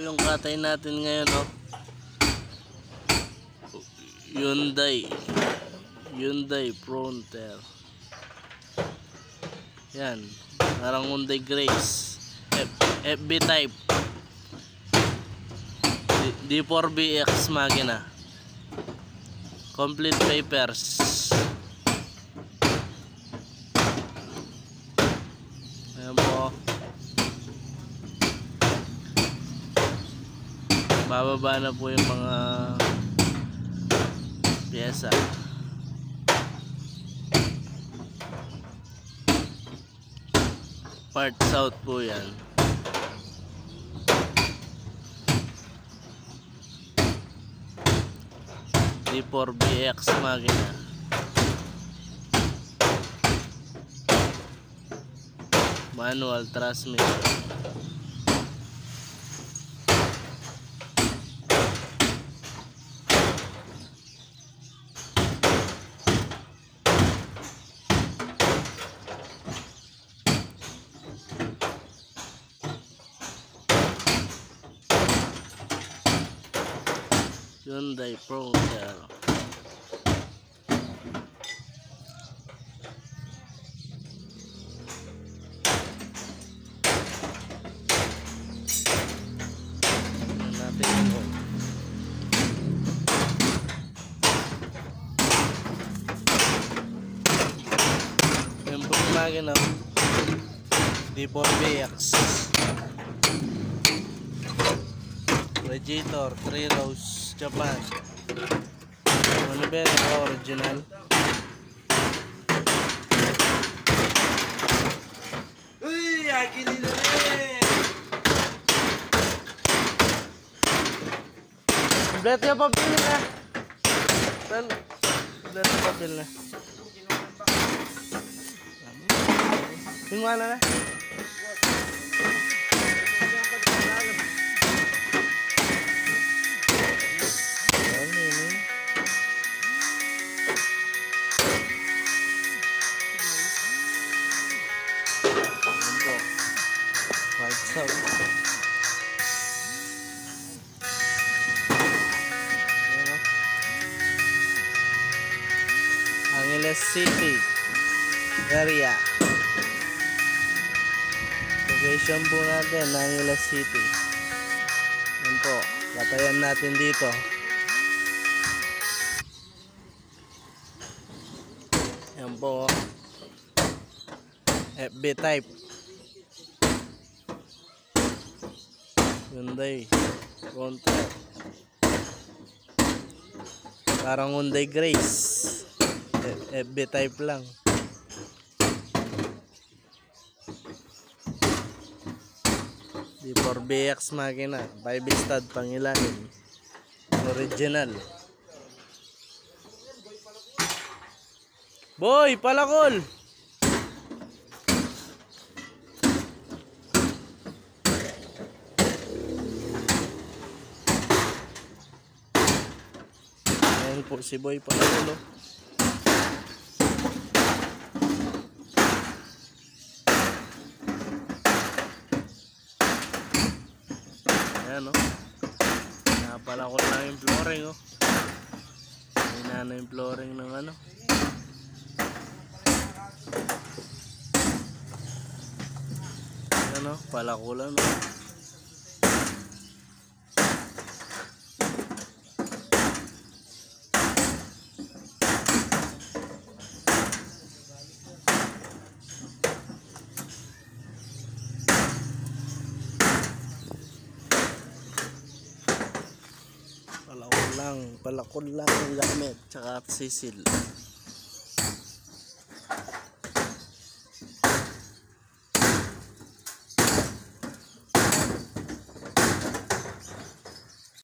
yung katay natin ngayon, oh. Hyundai. Hyundai Frontier. Yan. Parang Hyundai Grace. FB type. D- D4BX makina. Complete papers. Ayan po. Bababa na po yung mga pyesa. Part south po yan. D4BX makina. Manual transmission. Hyundai natin yung yung makina. D4BX. رجيت اور تري روز جبان ونبيل اوريجينال Blet ya mobil ya. blet ya mobilnya. Yang nih? Sound. Ayan. Angeles City area. Location po natin, Angeles City. Yan po, katayan natin dito. Yan po. FB type. Hyundai. Frontier. Parang Hyundai Grace. F- FB type lang. D4BX makina. 5 stud pangilalim. Original. Boy, palakol! Ayan po si Boy palakol. oh. Ayan o. Napala ko lang yung flooring o. Na yung flooring ng ano. Ayan o. Pala ko lang o. Palakol lang. Palakol lang yung gamit. Tsaka sisil.